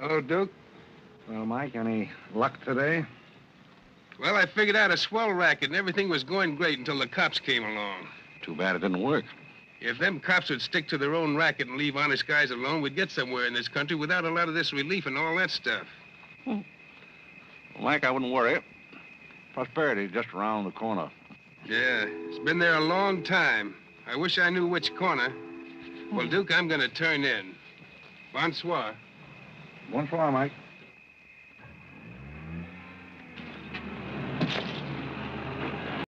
Hello, Duke. Well, Mike, any luck today? Well, I figured out a swell racket and everything was going great until the cops came along. Too bad it didn't work. If them cops would stick to their own racket and leave honest guys alone, we'd get somewhere in this country without a lot of this relief and all that stuff. Hmm. Well, Mike, I wouldn't worry. Prosperity's just around the corner. Yeah, it's been there a long time. I wish I knew which corner. Well, hmm. Duke, I'm going to turn in. Bonsoir. Bonsoir, Mike.